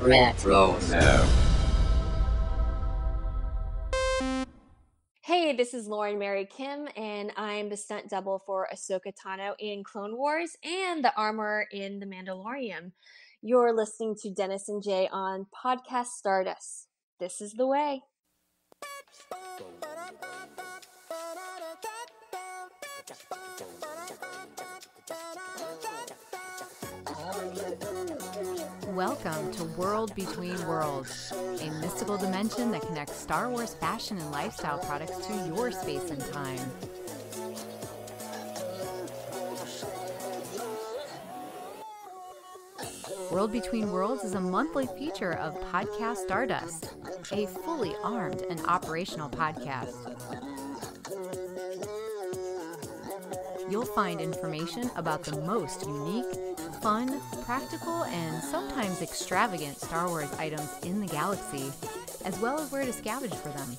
Retro. Oh, no. Hey, this is Lauren Mary Kim, and I'm the stunt double for Ahsoka Tano in Clone Wars and the armor in The Mandalorian. You're listening to Dennis and Jay on Podcast Stardust. This is the way. Welcome to World Between Worlds, a mystical dimension that connects Star Wars fashion and lifestyle products to your space and time. World Between Worlds is a monthly feature of Podcast Stardust, a fully armed and operational podcast. You'll find information about the most unique, fun, practical, and sometimes extravagant Star Wars items in the galaxy, as well as where to scavenge for them.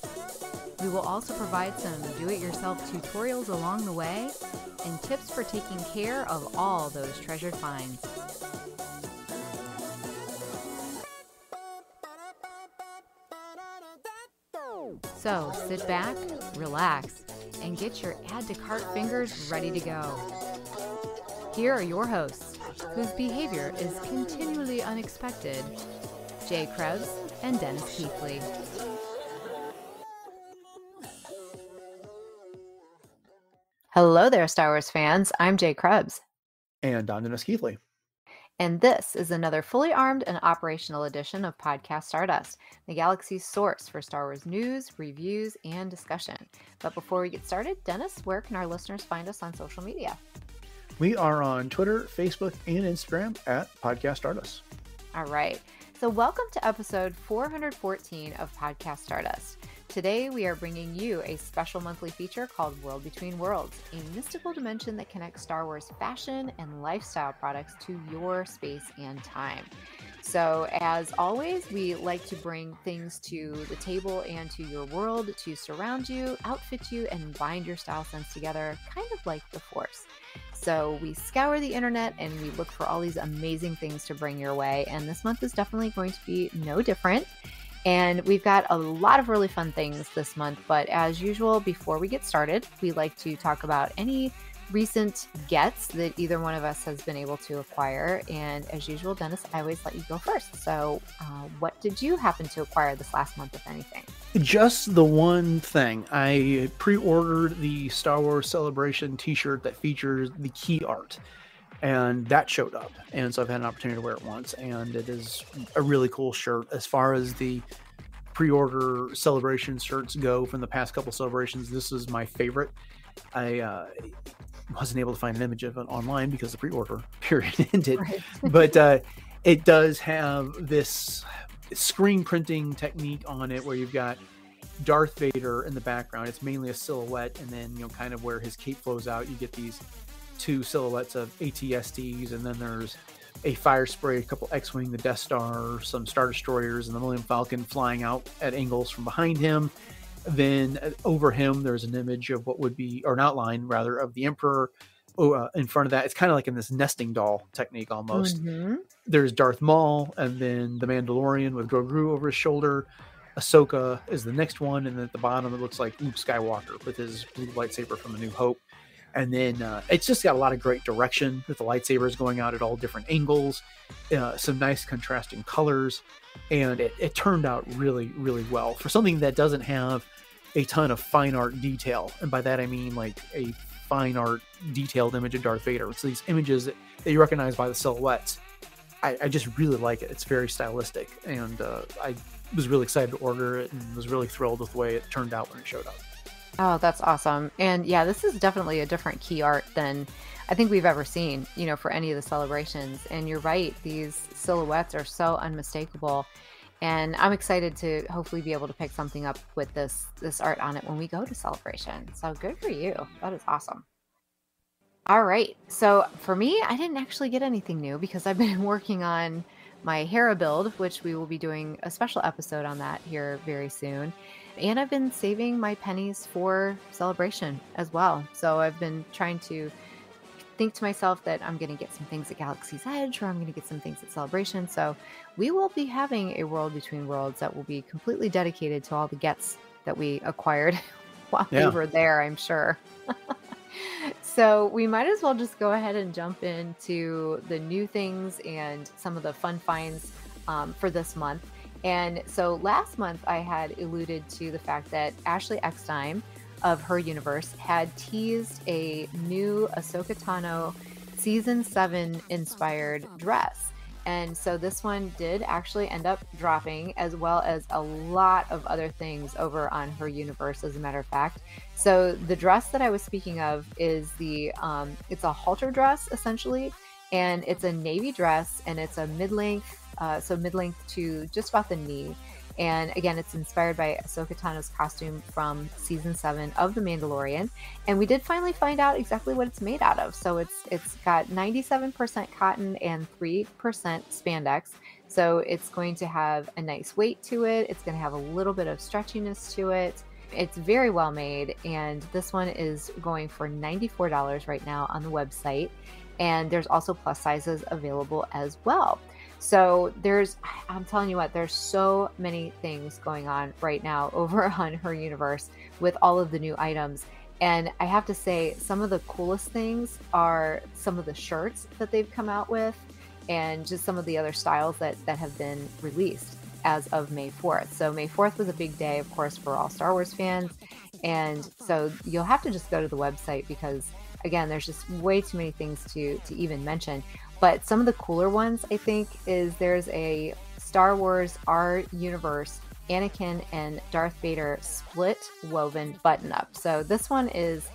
We will also provide some do it yourself tutorials along the way and tips for taking care of all those treasured finds. So sit back, relax, and get your add to cart fingers ready to go. Here are your hosts, whose behavior is continually unexpected Jay Krebs and Dennis Keithley. Hello there, Star Wars fans. I'm Jay Krebs. And I'm Dennis Keithley. And this is another fully armed and operational edition of Podcast Stardust, the galaxy's source for Star Wars news, reviews, and discussion. But before we get started, Dennis, where can our listeners find us on social media? We are on Twitter, Facebook, and Instagram at Podcast Stardust. All right. So, welcome to episode 414 of Podcast Stardust. Today, we are bringing you a special monthly feature called World Between Worlds, a mystical dimension that connects Star Wars fashion and lifestyle products to your space and time. So, as always, we like to bring things to the table and to your world to surround you, outfit you, and bind your style sense together, kind of like the Force. So we scour the internet and we look for all these amazing things to bring your way. And this month is definitely going to be no different. And we've got a lot of really fun things this month. But as usual, before we get started, we like to talk about any recent gets that either one of us has been able to acquire. And as usual, Dennis, I always let you go first. So, uh, what did you happen to acquire this last month, if anything? Just the one thing. I pre ordered the Star Wars Celebration t shirt that features the key art. And that showed up. And so I've had an opportunity to wear it once. And it is a really cool shirt. As far as the pre order celebration shirts go from the past couple celebrations, this is my favorite. I uh, wasn't able to find an image of it online because the pre-order period ended. Right. but uh, it does have this screen printing technique on it where you've got Darth Vader in the background. It's mainly a silhouette, and then you know, kind of where his cape flows out, you get these two silhouettes of ATSTs, and then there's a Firespray, a couple X-wing, the Death Star, some Star Destroyers, and the Millennium Falcon flying out at angles from behind him. Then uh, over him, there's an image of what would be, or an outline rather, of the Emperor. Oh, uh, in front of that, it's kind of like in this nesting doll technique almost. Mm-hmm. There's Darth Maul, and then the Mandalorian with Grogu over his shoulder. Ahsoka is the next one, and then at the bottom, it looks like Luke Skywalker with his blue lightsaber from A New Hope. And then uh, it's just got a lot of great direction with the lightsabers going out at all different angles, uh, some nice contrasting colors, and it, it turned out really, really well for something that doesn't have a ton of fine art detail. And by that I mean like a fine art detailed image of Darth Vader. So these images that, that you recognize by the silhouettes. I, I, just really like it. It's very stylistic, and uh, I was really excited to order it and was really thrilled with the way it turned out when it showed up. Oh, that's awesome. And yeah, this is definitely a different key art than I think we've ever seen, you know, for any of the celebrations. And you're right, these silhouettes are so unmistakable and I'm excited to hopefully be able to pick something up with this this art on it when we go to celebration. So good for you. That is awesome. All right. So for me, I didn't actually get anything new because I've been working on my Hera build, which we will be doing a special episode on that here very soon. And I've been saving my pennies for celebration as well. So I've been trying to think to myself that I'm going to get some things at Galaxy's Edge or I'm going to get some things at Celebration. So we will be having a World Between Worlds that will be completely dedicated to all the gets that we acquired while yeah. we were there, I'm sure. so we might as well just go ahead and jump into the new things and some of the fun finds um, for this month. And so last month I had alluded to the fact that Ashley Eckstein of her universe had teased a new Ahsoka Tano season seven inspired dress. And so this one did actually end up dropping, as well as a lot of other things over on her universe, as a matter of fact. So the dress that I was speaking of is the um, it's a halter dress essentially, and it's a navy dress, and it's a mid length, uh, so mid length to just about the knee. And again, it's inspired by Ahsoka Tano's costume from season seven of The Mandalorian. And we did finally find out exactly what it's made out of. So it's it's got 97% cotton and 3% spandex. So it's going to have a nice weight to it. It's going to have a little bit of stretchiness to it. It's very well made, and this one is going for $94 right now on the website. And there's also plus sizes available as well. So there's, I'm telling you what, there's so many things going on right now over on her universe with all of the new items. And I have to say, some of the coolest things are some of the shirts that they've come out with and just some of the other styles that, that have been released as of May 4th. So May 4th was a big day, of course, for all Star Wars fans. And so you'll have to just go to the website because again, there's just way too many things to to even mention. But some of the cooler ones, I think, is there's a Star Wars Her Universe Anakin and Darth Vader split woven button up. So this one is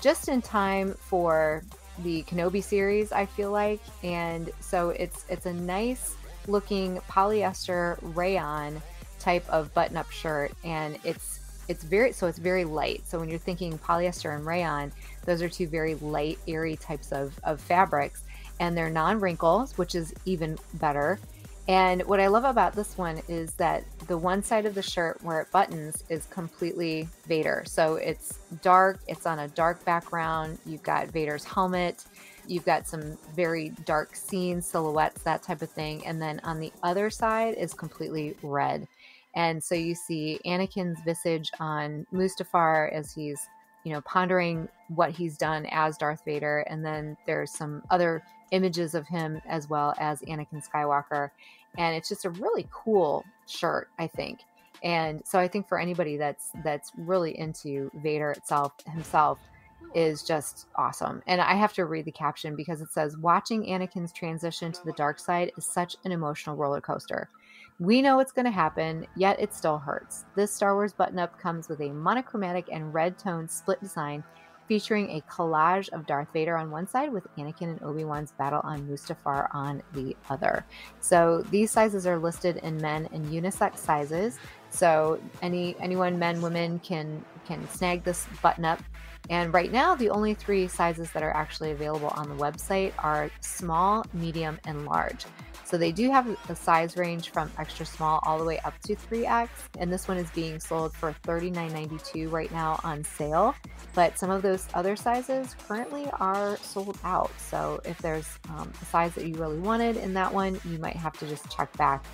just in time for the Kenobi series, I feel like. And so it's it's a nice looking polyester rayon type of button up shirt and it's it's very so it's very light. So when you're thinking polyester and rayon, those are two very light, airy types of, of fabrics and they're non wrinkles, which is even better. And what I love about this one is that the one side of the shirt where it buttons is completely Vader. So it's dark, it's on a dark background. You've got Vader's helmet, you've got some very dark scenes, silhouettes, that type of thing. And then on the other side is completely red. And so you see Anakin's visage on Mustafar as he's, you know, pondering what he's done as Darth Vader. And then there's some other images of him as well as Anakin Skywalker. And it's just a really cool shirt, I think. And so I think for anybody that's that's really into Vader itself himself is just awesome. And I have to read the caption because it says watching Anakin's transition to the dark side is such an emotional roller coaster. We know it's going to happen, yet it still hurts. This Star Wars button up comes with a monochromatic and red tone split design featuring a collage of Darth Vader on one side with Anakin and Obi-Wan's battle on Mustafar on the other. So these sizes are listed in men and unisex sizes. So any anyone, men, women can can snag this button up. And right now, the only three sizes that are actually available on the website are small, medium, and large. So they do have a size range from extra small all the way up to 3X. And this one is being sold for $39.92 right now on sale. But some of those other sizes currently are sold out. So if there's um, a size that you really wanted in that one, you might have to just check back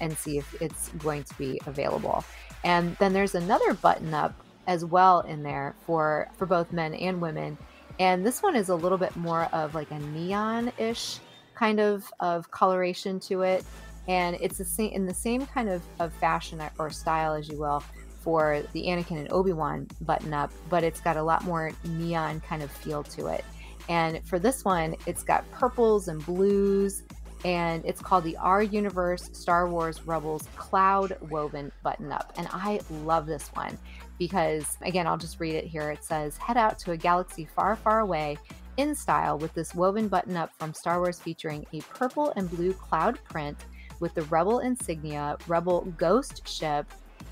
and see if it's going to be available. And then there's another button up as well in there for for both men and women. And this one is a little bit more of like a neon-ish kind of of coloration to it, and it's the same in the same kind of, of fashion or style, as you will, for the Anakin and Obi Wan button up, but it's got a lot more neon kind of feel to it. And for this one, it's got purples and blues, and it's called the Her Universe Star Wars Rebels Cloud Woven Button Up. And I love this one because, again, I'll just read it here. It says, Head out to a galaxy far, far away in style with this woven button up from Star Wars featuring a purple and blue cloud print with the Rebel insignia, Rebel ghost ship,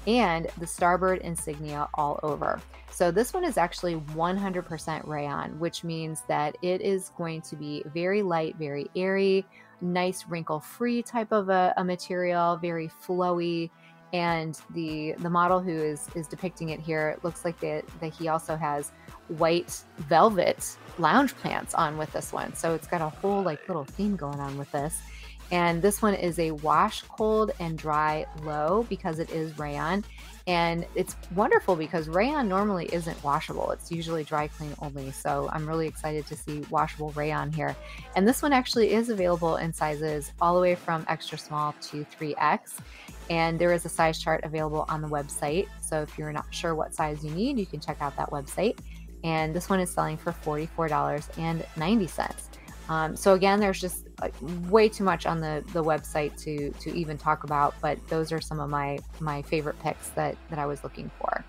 and the Starbird insignia all over. So this one is actually 100% rayon, which means that it is going to be very light, very airy, nice wrinkle free type of a, a material, very flowy. And the the model who is is depicting it here it looks like that that he also has white velvet lounge pants on with this one. So it's got a whole like little theme going on with this. And this one is a wash cold and dry low because it is rayon. And it's wonderful because rayon normally isn't washable. It's usually dry clean only. So I'm really excited to see washable rayon here. And this one actually is available in sizes all the way from extra small to 3X. And there is a size chart available on the website. So if you're not sure what size you need, you can check out that website. And this one is selling for $44.90. Um, so again, there's just like, way too much on the the website to to even talk about. But those are some of my my favorite picks that that I was looking for.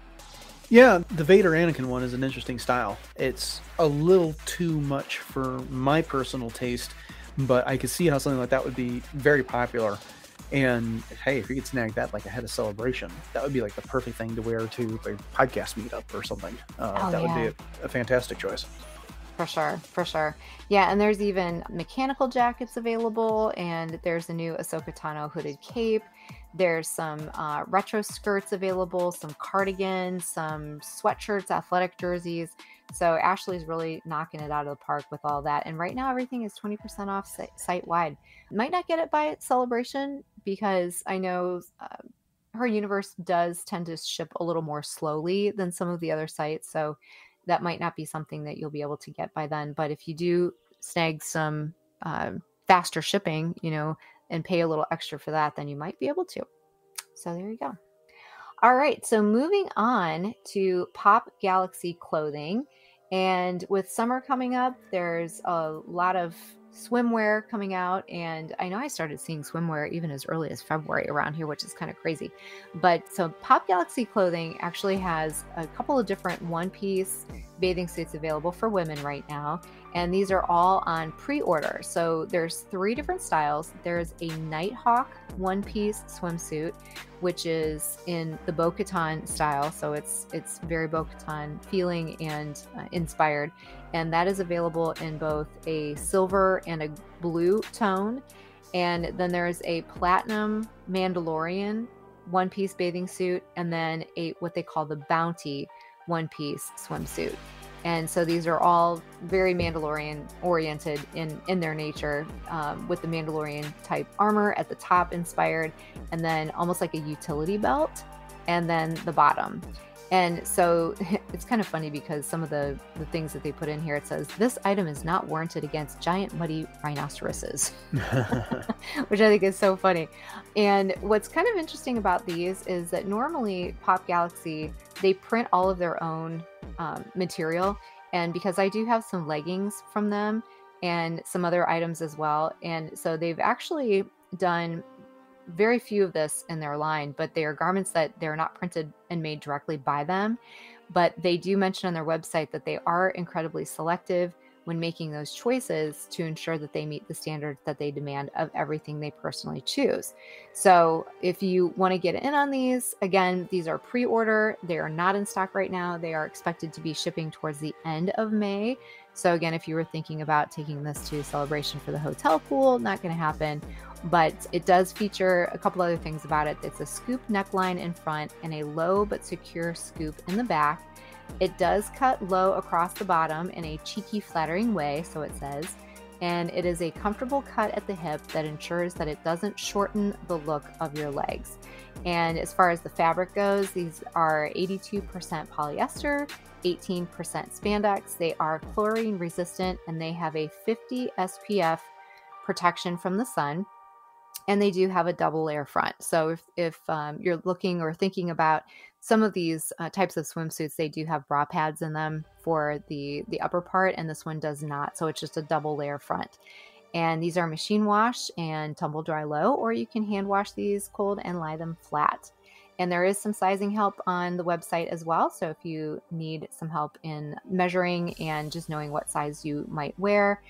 Yeah, the Vader Anakin one is an interesting style. It's a little too much for my personal taste, but I could see how something like that would be very popular. And hey, if you could snag that like ahead of celebration, that would be like the perfect thing to wear to a podcast meetup or something. Uh, oh, that yeah. would be a, a fantastic choice for sure, for sure. Yeah, and there's even mechanical jackets available, and there's a new Ahsoka Tano hooded cape. There's some uh, retro skirts available, some cardigans, some sweatshirts, athletic jerseys. So Ashley's really knocking it out of the park with all that. And right now, everything is 20% off site wide. Might not get it by celebration because I know uh, her universe does tend to ship a little more slowly than some of the other sites. So that might not be something that you'll be able to get by then. But if you do snag some uh, faster shipping, you know, and pay a little extra for that, then you might be able to. So there you go. All right. So moving on to Pop Galaxy clothing. And with summer coming up, there's a lot of swimwear coming out and i know i started seeing swimwear even as early as february around here which is kind of crazy. But so pop galaxy clothing actually has a couple of different one piece bathing suits available for women right now and these are all on pre-order. So there's three different styles. There's a nighthawk one piece swimsuit which is in the bo-katan style so it's it's very bo-katan feeling and uh, inspired and that is available in both a silver and a blue tone and then there's a platinum mandalorian one piece bathing suit and then a what they call the bounty one piece swimsuit and so these are all very Mandalorian oriented in in their nature, um, with the Mandalorian type armor at the top inspired, and then almost like a utility belt, and then the bottom. And so it's kind of funny because some of the, the things that they put in here, it says, this item is not warranted against giant muddy rhinoceroses, which I think is so funny. And what's kind of interesting about these is that normally Pop Galaxy, they print all of their own um, material. And because I do have some leggings from them and some other items as well. And so they've actually done very few of this in their line, but they are garments that they're not printed and made directly by them. But they do mention on their website that they are incredibly selective when making those choices to ensure that they meet the standards that they demand of everything they personally choose. So, if you want to get in on these, again, these are pre order. They are not in stock right now. They are expected to be shipping towards the end of May. So, again, if you were thinking about taking this to celebration for the hotel pool, not going to happen but it does feature a couple other things about it. It's a scoop neckline in front and a low but secure scoop in the back. It does cut low across the bottom in a cheeky, flattering way, so it says, and it is a comfortable cut at the hip that ensures that it doesn't shorten the look of your legs. And as far as the fabric goes, these are 82% polyester, 18% spandex. They are chlorine resistant and they have a 50 SPF protection from the sun and they do have a double layer front. So if, if um, you're looking or thinking about some of these uh, types of swimsuits, they do have bra pads in them for the the upper part, and this one does not. So it's just a double layer front. And these are machine wash and tumble dry low, or you can hand wash these cold and lie them flat. And there is some sizing help on the website as well. So if you need some help in measuring and just knowing what size you might wear,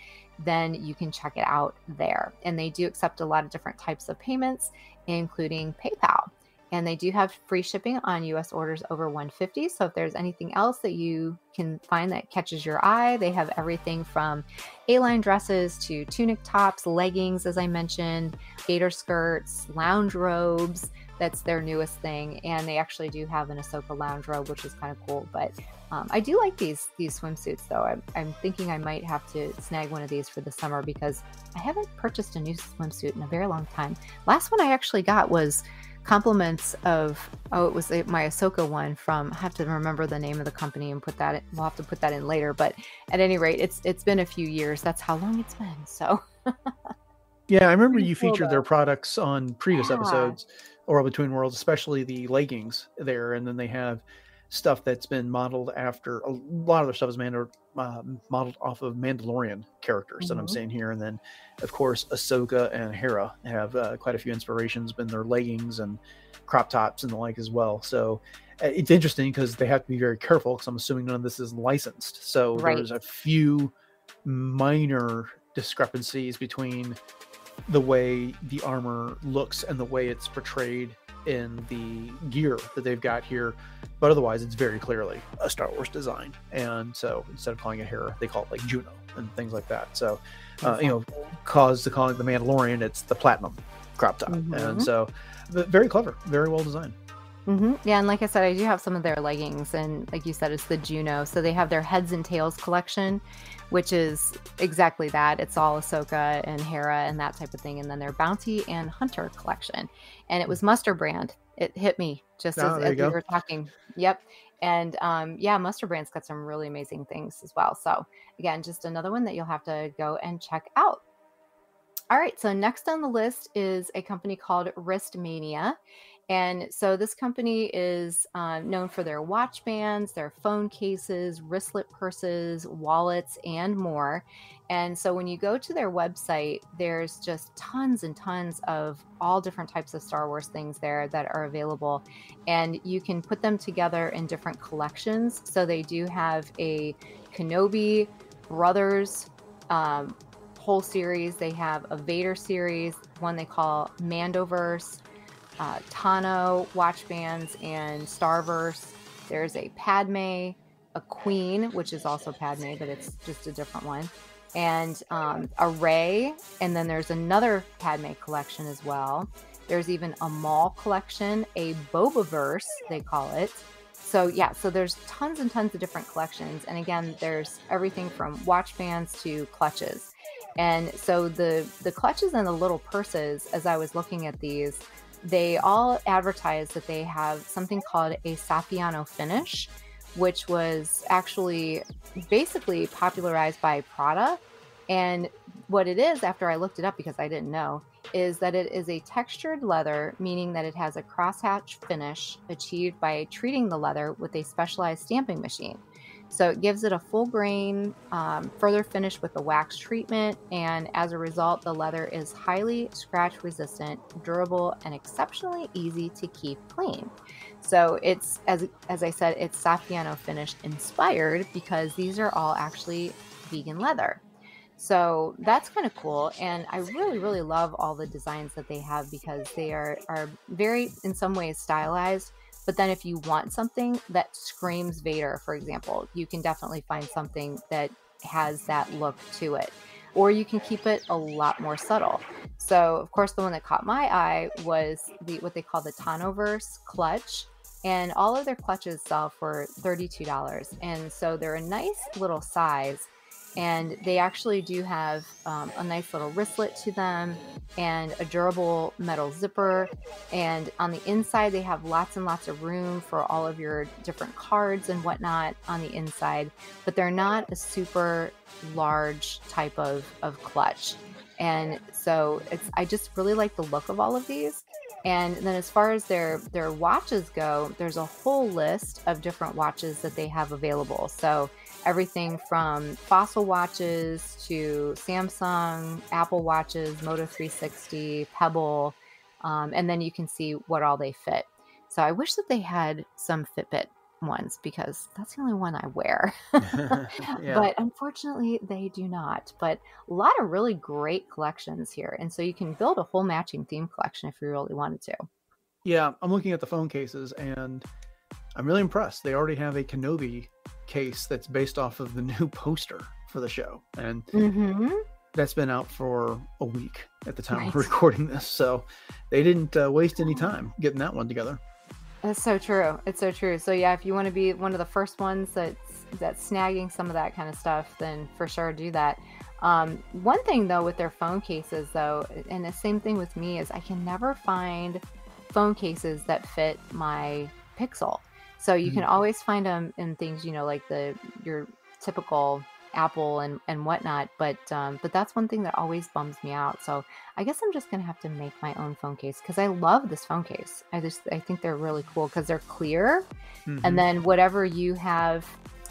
then you can check it out there. And they do accept a lot of different types of payments, including PayPal. And they do have free shipping on US orders over 150. So if there's anything else that you can find that catches your eye, they have everything from A-line dresses to tunic tops, leggings as I mentioned, gaiter skirts, lounge robes. That's their newest thing, and they actually do have an Ahsoka lounge robe, which is kind of cool. But um, I do like these these swimsuits, though. I'm, I'm thinking I might have to snag one of these for the summer because I haven't purchased a new swimsuit in a very long time. Last one I actually got was compliments of oh it was my Ahsoka one from I have to remember the name of the company and put that in, we'll have to put that in later but at any rate it's it's been a few years. That's how long it's been so. Yeah I remember you featured their products on previous yeah. episodes or between worlds especially the leggings there and then they have stuff that's been modeled after a lot of their stuff is modeled, uh, modeled off of Mandalorian characters mm-hmm. that I'm mm-hmm. seeing here. And then, of course, Ahsoka and Hera have uh, quite a few inspirations been their leggings and crop tops and the like as well. So uh, it's interesting because they have to be very careful because I'm assuming none of this is licensed. So right. there's a few minor discrepancies between the way the armor looks and the way it's portrayed in the gear that they've got here, but otherwise it's very clearly a Star Wars design. And so instead of calling it Hera, they call it like Juno and things like that. So, uh, you know, cause to call it the Mandalorian, it's the platinum crop top, mm-hmm. and so very clever, very well designed. Mm-hmm. Yeah, and like I said, I do have some of their leggings, and like you said, it's the Juno. So they have their heads and tails collection, which is exactly that. It's all Ahsoka and Hera and that type of thing, and then their Bounty and Hunter collection and it was Musterbrand. It hit me just oh, as, as we were talking. Yep. And um, yeah, Musterbrand's got some really amazing things as well. So again, just another one that you'll have to go and check out. All right, so next on the list is a company called Wristmania. And so this company is uh, known for their watch bands, their phone cases, wristlet purses, wallets, and more. And so when you go to their website, there's just tons and tons of all different types of Star Wars things there that are available. And you can put them together in different collections. So they do have a Kenobi Brothers um, whole series, they have a Vader series, one they call Mandoverse uh, Tano watch bands and Starverse. There's a Padme, a Queen, which is also Padme, but it's just a different one, and um, a Rey. And then there's another Padme collection as well. There's even a Maul collection, a Bobaverse, they call it. So yeah, so there's tons and tons of different collections, and again, there's everything from watch bands to clutches. And so the the clutches and the little purses, as I was looking at these, they all advertise that they have something called a Saffiano finish, which was actually basically popularized by Prada. And what it is, after I looked it up because I didn't know, is that it is a textured leather, meaning that it has a crosshatch finish achieved by treating the leather with a specialized stamping machine. So it gives it a full grain, um, further finish with the wax treatment, and as a result, the leather is highly scratch resistant, durable, and exceptionally easy to keep clean. So it's as as I said, it's Saffiano finish inspired because these are all actually vegan leather. So that's kind of cool, and I really really love all the designs that they have because they are are very in some ways stylized but then if you want something that screams Vader, for example, you can definitely find something that has that look to it. Or you can keep it a lot more subtle. So, of course, the one that caught my eye was the what they call the Tanoverse clutch. And all of their clutches sell for $32. And so they're a nice little size and they actually do have um, a nice little wristlet to them and a durable metal zipper. And on the inside they have lots and lots of room for all of your different cards and whatnot on the inside but they're not a super large type of, of clutch. And so it's i just really like the look of all of these. And then as far as their their watches go there's a whole list of different watches that they have available. So everything from fossil watches to Samsung, Apple watches, Moto 360, Pebble, um, and then you can see what all they fit. So I wish that they had some Fitbit ones because that's the only one I wear. yeah. But unfortunately, they do not. But a lot of really great collections here. And so you can build a whole matching theme collection if you really wanted to. Yeah, I'm looking at the phone cases and I'm really impressed. They already have a Kenobi case that's based off of the new poster for the show. And Mm-hmm. that's been out for a week at the time Right. of recording this. So they didn't uh, waste any time getting that one together. That's so true. It's so true. So yeah, if you want to be one of the first ones that's that's snagging some of that kind of stuff, then for sure do that. Um, one thing though with their phone cases though, and the same thing with me is I can never find phone cases that fit my Pixel. So you can always find them in things you know like the your typical Apple and and whatnot. But um, but that's one thing that always bums me out. So I guess I'm just gonna have to make my own phone case because I love this phone case. I just I think they're really cool because they're clear, Mhm. and then whatever you have,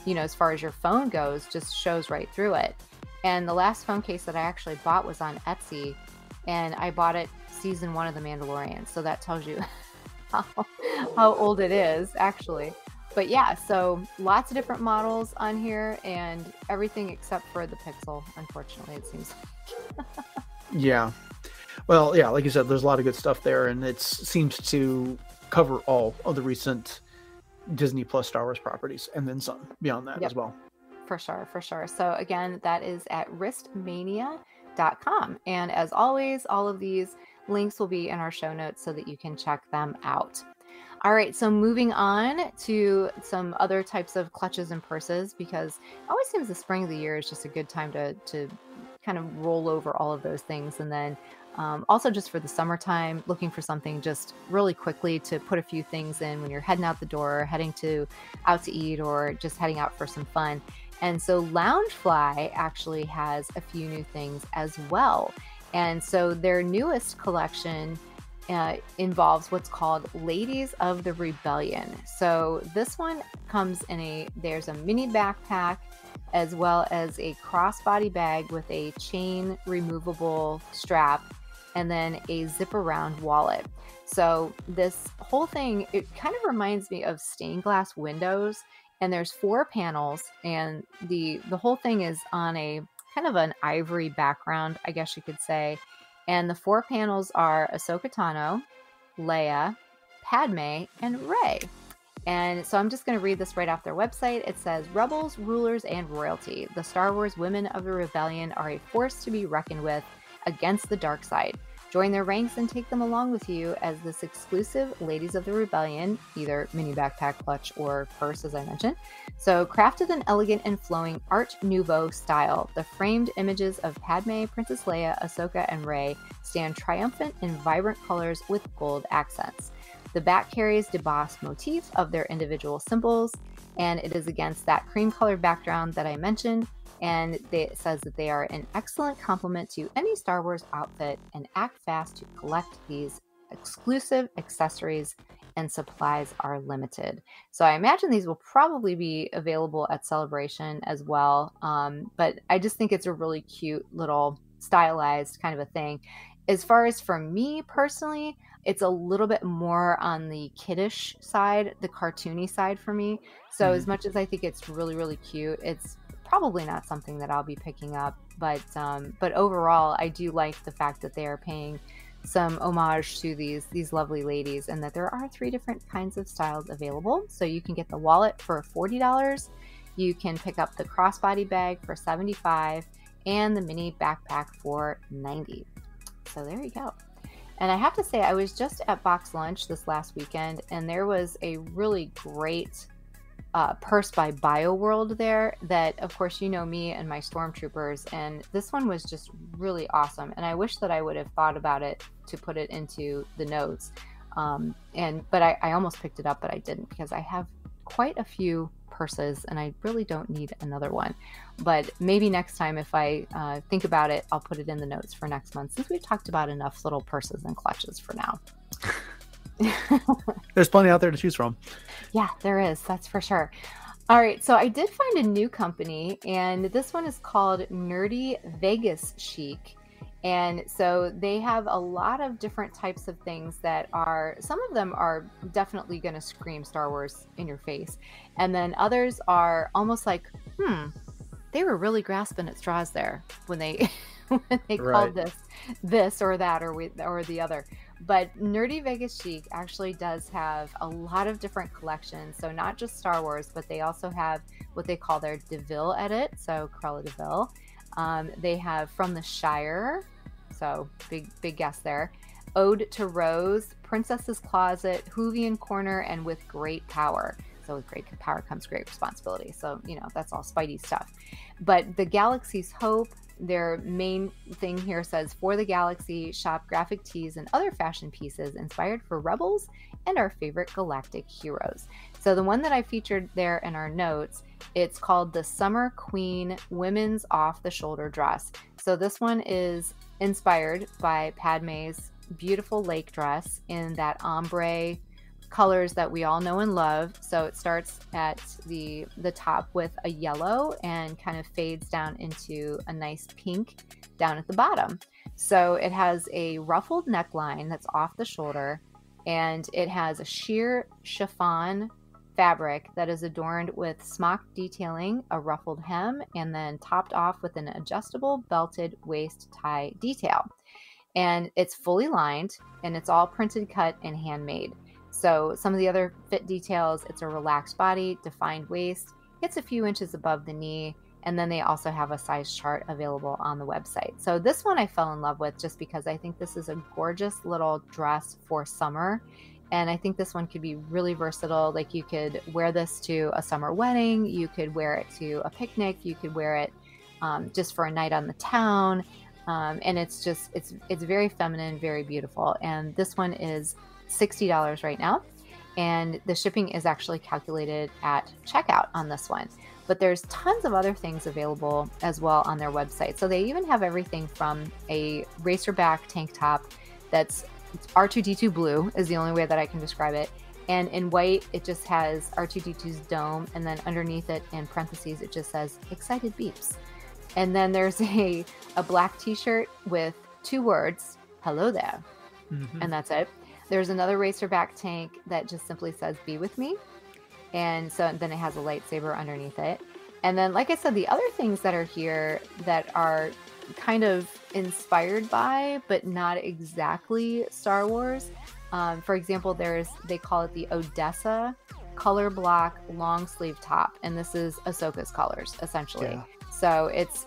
you know, as far as your phone goes, just shows right through it. And the last phone case that I actually bought was on Etsy, and I bought it season one of The Mandalorian. So that tells you how, how old it is actually. But yeah, so lots of different models on here, and everything except for the Pixel. Unfortunately, it seems. Yeah. Well, yeah, like you said, there's a lot of good stuff there, and it seems to cover all of the recent Disney Plus Star Wars properties, and then some beyond that Yep. as well. For sure, for sure. So again, that is at wristmania.com. And as always, all of these links will be in our show notes so that you can check them out. All right, so moving on to some other types of clutches and purses because it always seems the spring of the year is just a good time to to kind of roll over all of those things and then um, also just for the summertime looking for something just really quickly to put a few things in when you're heading out the door heading to out to eat or just heading out for some fun and so Loungefly actually has a few new things as well. And so their newest collection uh, involves what's called Ladies of the Rebellion. So this one comes in a there's a mini backpack as well as a crossbody bag with a chain removable strap and then a zip around wallet. So this whole thing it kind of reminds me of stained glass windows and there's four panels and the the whole thing is on a kind of an ivory background i guess you could say. And the four panels are ahsoka tano leia padme and Rey. and so i'm just going to read this right off their website. It says rebels rulers and royalty. The star wars women of the rebellion are a force to be reckoned with against the dark side Join their ranks and take them along with you as this exclusive Ladies of the Rebellion, either mini backpack, clutch, or purse, as I mentioned. So, crafted in elegant and flowing Art Nouveau style, the framed images of Padme, Princess Leia, Ahsoka, and Rey stand triumphant in vibrant colors with gold accents. The back carries debossed motif of their individual symbols, and it is against that cream colored background that I mentioned and it says that they are an excellent complement to any Star Wars outfit and act fast to collect these exclusive accessories and supplies are limited. So I imagine these will probably be available at Celebration as well. Um, but I just think it's a really cute little stylized kind of a thing. As far as for me personally, it's a little bit more on the kiddish side, the cartoony side for me. So Mhm. as much as I think it's really really cute, it's probably not something that I'll be picking up. But um, but overall, I do like the fact that they are paying some homage to these these lovely ladies, and that there are three different kinds of styles available. So you can get the wallet for forty dollars, you can pick up the crossbody bag for seventy five, and the mini backpack for ninety. So there you go. And I have to say, I was just at Box Lunch this last weekend, and there was a really great uh, purse by BioWorld there that, of course, you know me and my stormtroopers. And this one was just really awesome. And I wish that I would have thought about it to put it into the notes. Um, and but I, I almost picked it up, but I didn't because I have quite a few purses and I really don't need another one. But maybe next time, if I uh, think about it, I'll put it in the notes for next month since we've talked about enough little purses and clutches for now. There's plenty out there to choose from. Yeah, there is. That's for sure. All right. So I did find a new company, and this one is called Nerdy Vegas Chic. And so they have a lot of different types of things that are, some of them are definitely going to scream Star Wars in your face. And then others are almost like, hmm, they were really grasping at straws there when they. when they Right. called this this or that or we, or the other But Nerdy Vegas Chic actually does have a lot of different collections. So not just Star Wars, but they also have what they call their DeVille edit. So Cruella de Vil. Um, they have From the Shire. So big, big guess there. Ode to Rose, Princess's Closet, Whovian Corner, and With Great Power. So with great power comes great responsibility. So, you know, that's all Spidey stuff. But the Galaxy's Hope, their main thing here says for the galaxy, shop graphic tees and other fashion pieces inspired for rebels and our favorite galactic heroes. So the one that I featured there in our notes, it's called the Summer Queen Women's Off the Shoulder Dress. So this one is inspired by Padme's beautiful lake dress in that ombre colors that we all know and love. So it starts at the the top with a yellow and kind of fades down into a nice pink down at the bottom. So it has a ruffled neckline that's off the shoulder and it has a sheer chiffon fabric that is adorned with smock detailing, a ruffled hem, and then topped off with an adjustable belted waist tie detail. And it's fully lined and it's all printed cut and handmade. So, some of the other fit details it's a relaxed body, defined waist, it's a few inches above the knee, and then they also have a size chart available on the website. So, this one I fell in love with just because I think this is a gorgeous little dress for summer. And I think this one could be really versatile. Like, you could wear this to a summer wedding, you could wear it to a picnic, you could wear it um, just for a night on the town. Um, and it's just it's it's very feminine very beautiful and this one is $60 right now. And the shipping is actually calculated at checkout on this one. But there's tons of other things available as well on their website. So they even have everything from a racerback tank top that's R2D2 blue, is the only way that I can describe it. And in white, it just has R2D2's dome. And then underneath it, in parentheses, it just says excited beeps. And then there's a, a black t shirt with two words, hello there. Mm-hmm. And that's it. There's another racerback tank that just simply says "Be with me," and so then it has a lightsaber underneath it. And then, like I said, the other things that are here that are kind of inspired by, but not exactly Star Wars. Um, for example, there's they call it the Odessa color block long sleeve top, and this is Ahsoka's colors essentially. Yeah. So it's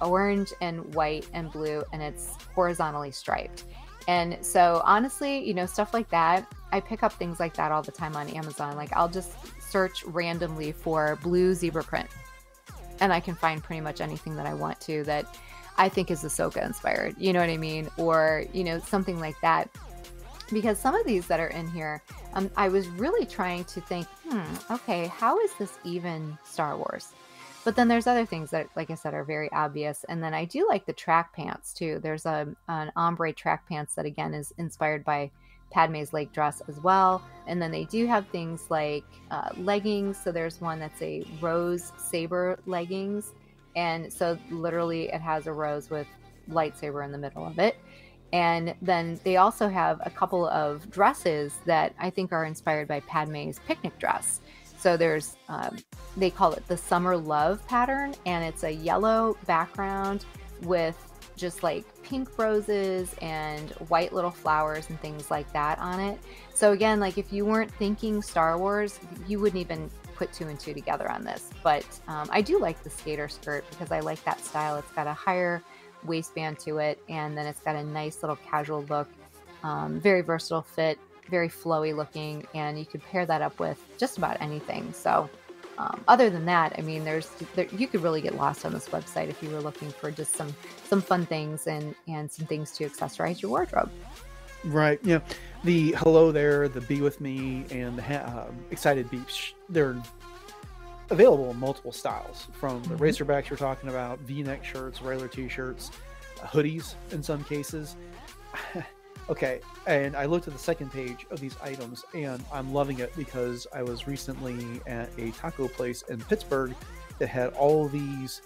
orange and white and blue, and it's horizontally striped. And so, honestly, you know, stuff like that, I pick up things like that all the time on Amazon. Like, I'll just search randomly for blue zebra print, and I can find pretty much anything that I want to that I think is Ahsoka inspired. You know what I mean? Or, you know, something like that. Because some of these that are in here, um, I was really trying to think, hmm, okay, how is this even Star Wars? But then there's other things that, like I said, are very obvious. And then I do like the track pants too. There's a an ombre track pants that again is inspired by Padme's lake dress as well. And then they do have things like uh, leggings. So there's one that's a rose saber leggings, and so literally it has a rose with lightsaber in the middle of it. And then they also have a couple of dresses that I think are inspired by Padme's picnic dress. So there's, um, they call it the summer love pattern, and it's a yellow background with just like pink roses and white little flowers and things like that on it. So again, like if you weren't thinking Star Wars, you wouldn't even put two and two together on this. But um, I do like the skater skirt because I like that style. It's got a higher waistband to it, and then it's got a nice little casual look. Um, very versatile fit very flowy looking, and you could pair that up with just about anything. So, um, other than that, I mean, there's there, you could really get lost on this website if you were looking for just some some fun things and and some things to accessorize your wardrobe. Right. Yeah. The hello there, the be with me, and the uh, excited beeps. They're available in multiple styles, from the mm-hmm. racerbacks you're talking about, V-neck shirts, regular T-shirts, hoodies in some cases. Okay, and I looked at the second page of these items, and I'm loving it because I was recently at a taco place in Pittsburgh that had all these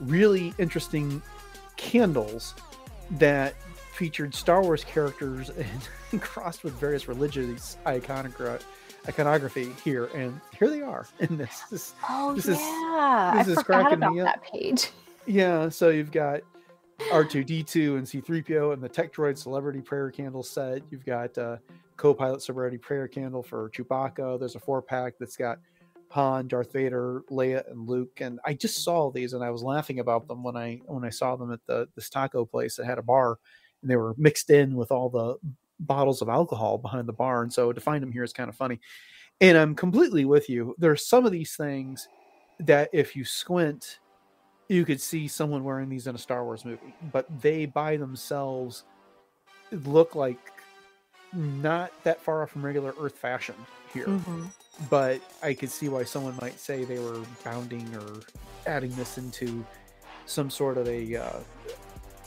really interesting candles that featured Star Wars characters and crossed with various religious iconogra- iconography here, and here they are in this. this oh this yeah, is, this I is forgot about that page. Yeah, so you've got R2D2 and C3PO and the Tech Droid Celebrity Prayer Candle set. You've got uh, Co-Pilot Celebrity Prayer Candle for Chewbacca. There's a four pack that's got Han, Darth Vader, Leia, and Luke. And I just saw these and I was laughing about them when I when I saw them at the this taco place that had a bar, and they were mixed in with all the bottles of alcohol behind the bar. And so to find them here is kind of funny. And I'm completely with you. There's some of these things that if you squint, you could see someone wearing these in a Star Wars movie, but they by themselves look like not that far off from regular Earth fashion here. Mm-hmm. But I could see why someone might say they were bounding or adding this into some sort of a uh,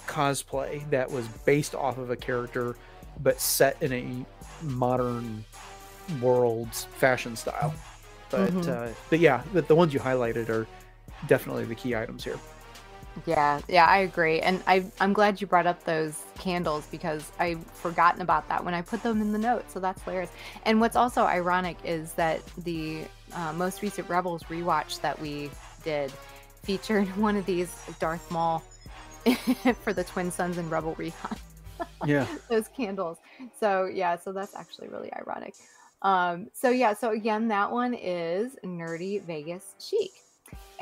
cosplay that was based off of a character but set in a modern world's fashion style. But Mhm. uh, but yeah, the, the ones you highlighted are definitely the key items here. Yeah, yeah, I agree. And I, I'm glad you brought up those candles because I've forgotten about that when I put them in the notes. So that's hilarious. And what's also ironic is that the uh, most recent Rebels rewatch that we did featured one of these Darth Maul for the Twin Suns and Rebel Recon. Yeah. those candles. So yeah, so that's actually really ironic. Um, so yeah, so again, that one is Nerdy Vegas Chic.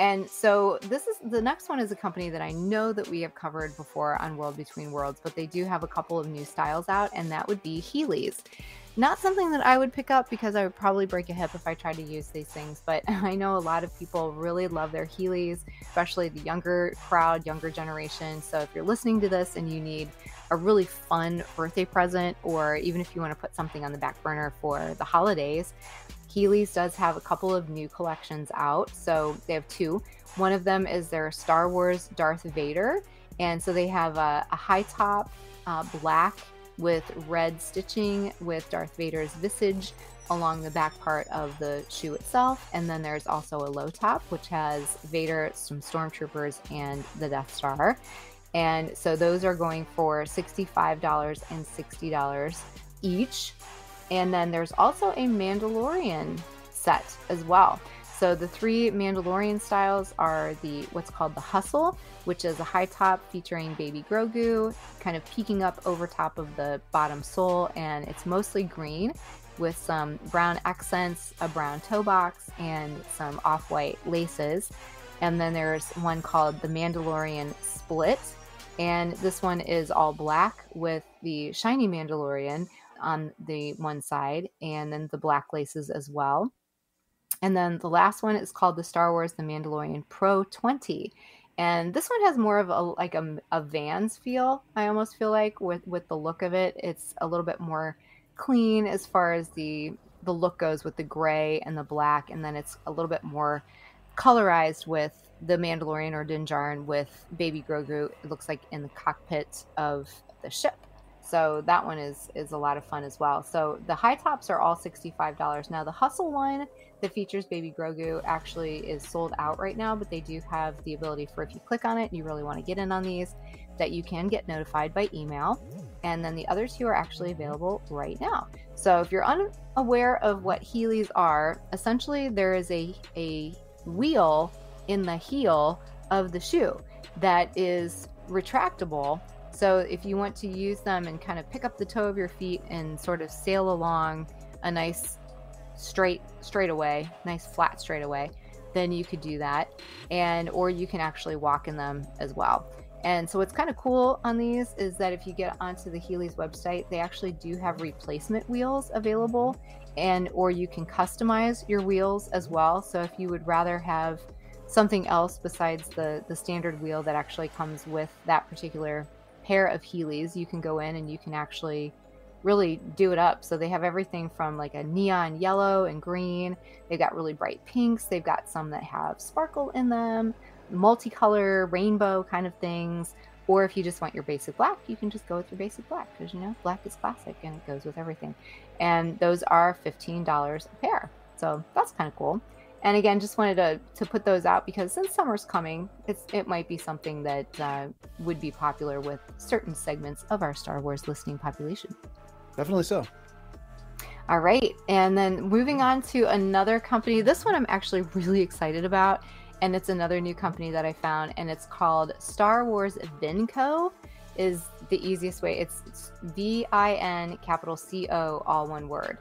And so this is the next one is a company that I know that we have covered before on World Between Worlds, but they do have a couple of new styles out, and that would be Heelys. Not something that I would pick up because I would probably break a hip if I tried to use these things, but I know a lot of people really love their Heelys, especially the younger crowd, younger generation. So if you're listening to this and you need a really fun birthday present, or even if you want to put something on the back burner for the holidays, Heelys does have a couple of new collections out. So they have two. One of them is their Star Wars Darth Vader. And so they have a, a high top, uh, black with red stitching with Darth Vader's visage along the back part of the shoe itself. And then there's also a low top, which has Vader, some stormtroopers, and the Death Star. And so those are going for $65 and $60 each. And then there's also a Mandalorian set as well. So the three Mandalorian styles are the what's called the Hustle, which is a high top featuring baby Grogu, kind of peeking up over top of the bottom sole, and it's mostly green with some brown accents, a brown toe box, and some off-white laces. And then there's one called the Mandalorian Split, and this one is all black with the shiny Mandalorian on the one side, and then the black laces as well. And then the last one is called the Star Wars The Mandalorian Pro 20. And this one has more of a like a, a Vans feel. I almost feel like with with the look of it, it's a little bit more clean as far as the the look goes with the gray and the black, and then it's a little bit more colorized with the Mandalorian or Din Djarin with Baby Grogu. It looks like in the cockpit of the ship. So that one is is a lot of fun as well. So the high tops are all $65. Now the Hustle one that features Baby Grogu actually is sold out right now, but they do have the ability for if you click on it and you really want to get in on these, that you can get notified by email. And then the other two are actually available right now. So if you're unaware of what Heelys are, essentially there is a a wheel in the heel of the shoe that is retractable so if you want to use them and kind of pick up the toe of your feet and sort of sail along a nice straight straightaway, nice flat straightaway, then you could do that. And or you can actually walk in them as well. And so what's kind of cool on these is that if you get onto the Heelys website, they actually do have replacement wheels available and or you can customize your wheels as well. So if you would rather have something else besides the the standard wheel that actually comes with that particular pair of Heelys, you can go in and you can actually really do it up. So they have everything from like a neon yellow and green. They've got really bright pinks. They've got some that have sparkle in them, multicolor, rainbow kind of things. Or if you just want your basic black, you can just go with your basic black because you know black is classic and it goes with everything. And those are $15 a pair. So that's kind of cool. And again, just wanted to, to put those out because since summer's coming, it's it might be something that uh, would be popular with certain segments of our Star Wars listening population. Definitely so. All right, and then moving on to another company. This one I'm actually really excited about, and it's another new company that I found, and it's called Star Wars Vinco. Is the easiest way. It's, it's V I N capital C O, all one word.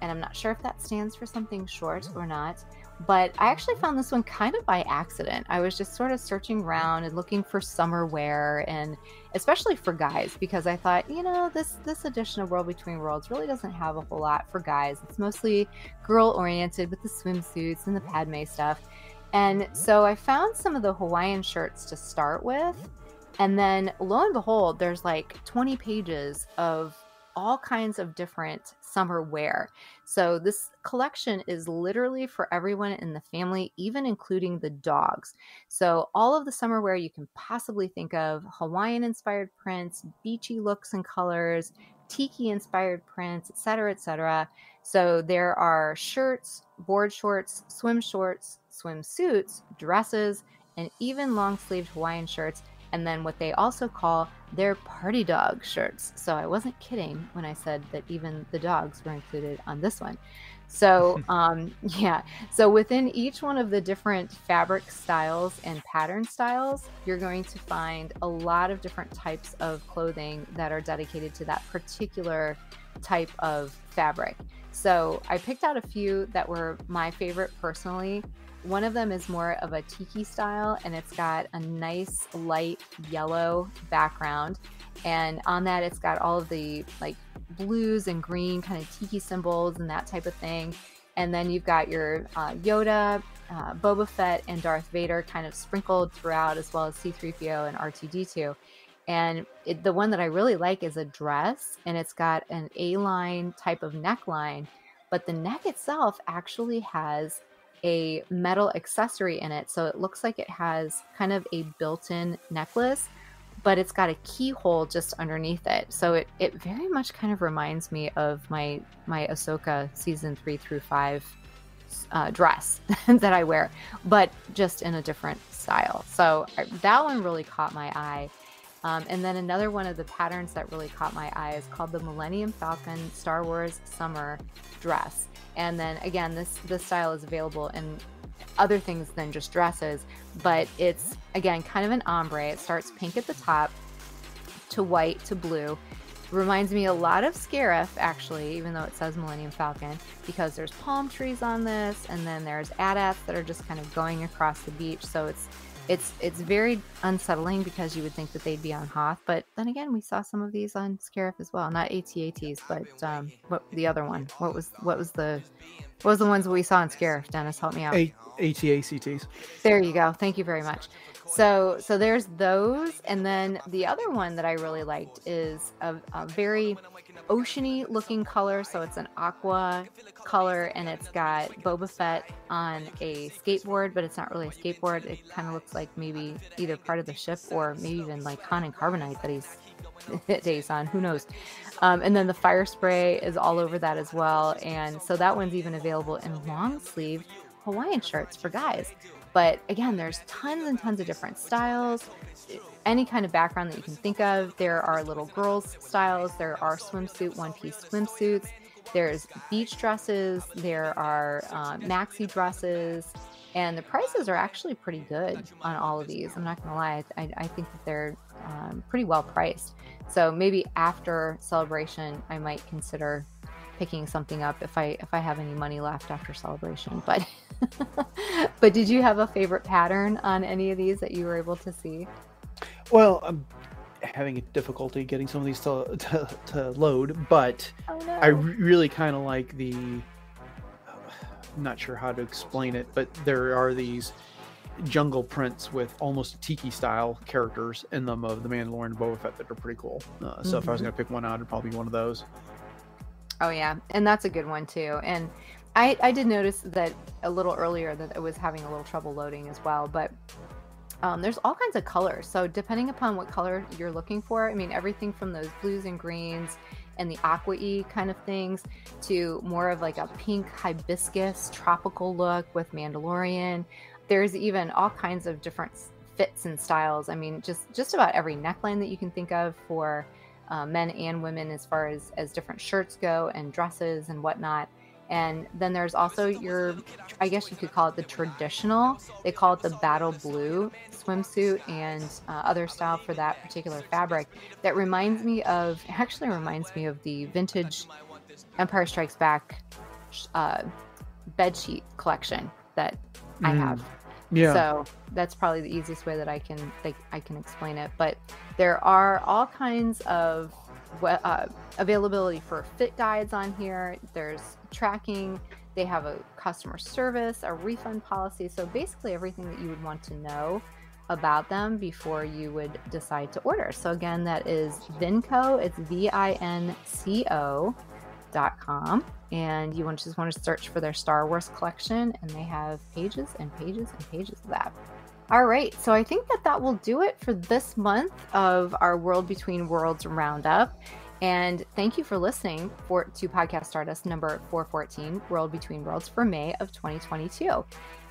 And I'm not sure if that stands for something short or not. But I actually found this one kind of by accident. I was just sort of searching around and looking for summer wear, and especially for guys, because I thought, you know, this this edition of World Between Worlds really doesn't have a whole lot for guys. It's mostly girl oriented with the swimsuits and the Padme stuff. And mm-hmm. so I found some of the Hawaiian shirts to start with. And then lo and behold, there's like 20 pages of all kinds of different summer wear. So this collection is literally for everyone in the family, even including the dogs. So all of the summer wear you can possibly think of, Hawaiian inspired prints, beachy looks and colors, tiki inspired prints, etc., etc. So there are shirts, board shorts, swim shorts, swimsuits, dresses, and even long sleeved Hawaiian shirts and then what they also call their party dog shirts. So I wasn't kidding when I said that even the dogs were included on this one. So, um, yeah. So within each one of the different fabric styles and pattern styles, you're going to find a lot of different types of clothing that are dedicated to that particular type of fabric. So I picked out a few that were my favorite personally. One of them is more of a tiki style and it's got a nice light yellow background. And on that, it's got all of the like blues and green kind of tiki symbols and that type of thing. And then you've got your uh, Yoda, uh, Boba Fett, and Darth Vader kind of sprinkled throughout, as well as C3PO and R2D2. And it, the one that I really like is a dress, and it's got an A line type of neckline, but the neck itself actually has a metal accessory in it. So it looks like it has kind of a built in necklace, but it's got a keyhole just underneath it. So it, it very much kind of reminds me of my, my Ahsoka season three through five uh, dress that I wear, but just in a different style. So that one really caught my eye. Um, and then another one of the patterns that really caught my eye is called the Millennium Falcon Star Wars Summer Dress. And then again, this this style is available in other things than just dresses, but it's again kind of an ombre. It starts pink at the top to white to blue. Reminds me a lot of Scarif, actually, even though it says Millennium Falcon, because there's palm trees on this, and then there's AT-ATs that are just kind of going across the beach. So it's it's it's very unsettling because you would think that they'd be on Hoth, but then again, we saw some of these on Scarif as well. Not AT-ATs, but um, what the other one? What was what was the what was the ones we saw on Scarif? Dennis, help me out. A- AT-ACTs. There you go. Thank you very much. So so there's those, and then the other one that I really liked is a, a very oceany looking color. So it's an aqua color, and it's got Boba Fett on a skateboard, but it's not really a skateboard. It kind of looks like maybe either part of the ship or maybe even like Han and Carbonite that he's days on. Who knows? Um, and then the Firespray is all over that as well. And so that one's even available in long sleeve Hawaiian shirts for guys. But again, there's tons and tons of different styles, any kind of background that you can think of. There are little girls' styles, there are swimsuit, one piece swimsuits, there's beach dresses, there are uh, maxi dresses, and the prices are actually pretty good on all of these. I'm not to lie, I, I, think that they're um, pretty well priced. So maybe after celebration, I might consider picking something up if I if I have any money left after celebration. But but did you have a favorite pattern on any of these that you were able to see? Well, I'm having a difficulty getting some of these to, to, to load, but oh, no. I really kind of like the. I'm not sure how to explain it, but there are these jungle prints with almost tiki style characters in them of the Mandalorian and Boba Fett that are pretty cool. Uh, so mm-hmm. if I was mm-hmm. going to pick one out, it'd probably be one of those. Oh yeah, and that's a good one too. And I I did notice that a little earlier that it was having a little trouble loading as well, but um, there's all kinds of colors. So depending upon what color you're looking for, I mean everything from those blues and greens and the aqua y kind of things to more of like a pink hibiscus tropical look with Mandalorian. There's even all kinds of different fits and styles. I mean, just just about every neckline that you can think of for uh, men and women as far as as different shirts go and dresses and whatnot And then there's also your, I guess you could call it the traditional, they call it the battle blue swimsuit and uh, other style for that particular fabric that reminds me of, actually reminds me of the vintage Empire Strikes Back uh, bed sheet collection that mm. I have. Yeah. So that's probably the easiest way that I can like I can explain it. But there are all kinds of uh, availability for fit guides on here. There's tracking. They have a customer service, a refund policy. So basically everything that you would want to know about them before you would decide to order. So again, that is Vinco. It's V I N C O dot com and you want to just want to search for their Star Wars collection, and they have pages and pages and pages of that. All right, so I think that that will do it for this month of our World Between Worlds roundup. And thank you for listening for to Podcast Stardust number 414, World Between Worlds for May of 2022.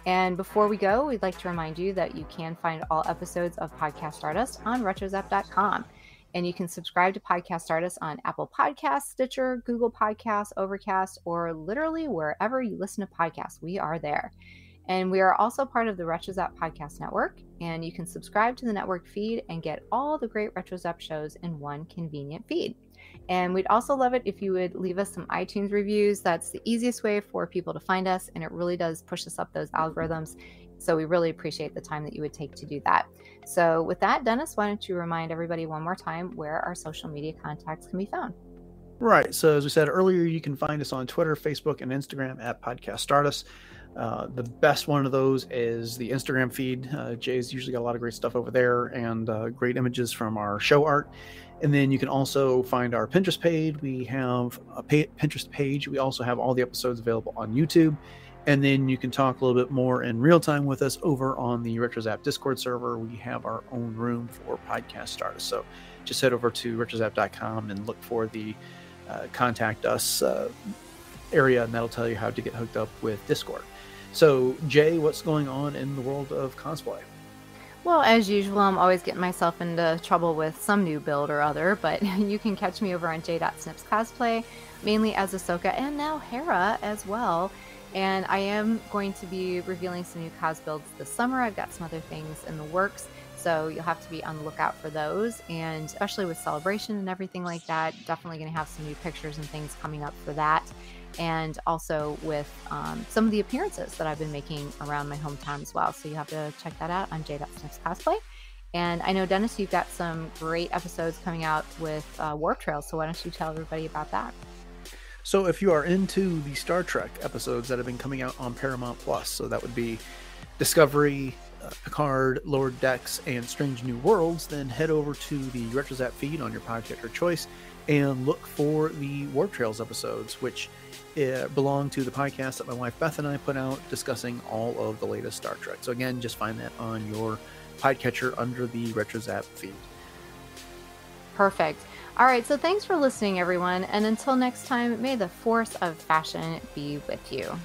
And before we go, we'd like to remind you that you can find all episodes of Podcast Stardust on retrozap.com. And you can subscribe to Podcast Stardust on Apple Podcasts, Stitcher, Google Podcasts, Overcast, or literally wherever you listen to podcasts. We are there. And we are also part of the RetroZap Podcast Network. And you can subscribe to the network feed and get all the great RetroZap shows in one convenient feed. And we'd also love it if you would leave us some iTunes reviews. That's the easiest way for people to find us, and it really does push us up those algorithms. So we really appreciate the time that you would take to do that. So, with that, Dennis, why don't you remind everybody one more time where our social media contacts can be found? Right. So, as we said earlier, you can find us on Twitter, Facebook, and Instagram at Podcast Stardust. Uh, the best one of those is the Instagram feed. Uh, Jay's usually got a lot of great stuff over there and uh, great images from our show art. And then you can also find our Pinterest page. We have a Pinterest page. We also have all the episodes available on YouTube. And then you can talk a little bit more in real time with us over on the RetroZap Discord server. We have our own room for podcast Stardust. So just head over to retrozap.com and look for the uh, contact us uh, area, and that'll tell you how to get hooked up with Discord. So, Jay, what's going on in the world of cosplay? Well, as usual, I'm always getting myself into trouble with some new build or other, but you can catch me over on J.Snips Cosplay, mainly as Ahsoka and now Hera as well. And I am going to be revealing some new cos builds this summer. I've got some other things in the works. So you'll have to be on the lookout for those. And especially with celebration and everything like that, definitely going to have some new pictures and things coming up for that. And also with um, some of the appearances that I've been making around my hometown as well. So you have to check that out on J.Snips Cosplay. And I know, Dennis, you've got some great episodes coming out with uh, Warp Trails. So why don't you tell everybody about that? So if you are into the Star Trek episodes that have been coming out on Paramount Plus, so that would be Discovery, uh, Picard, Lower Decks, and Strange New Worlds, then head over to the RetroZap feed on your podcast choice and look for the Warp Trails episodes, which uh, belong to the podcast that my wife Beth and I put out discussing all of the latest Star Trek. So again, just find that on your podcatcher under the RetroZap feed. Perfect. All right, so thanks for listening, everyone. And until next time, may the force of fashion be with you.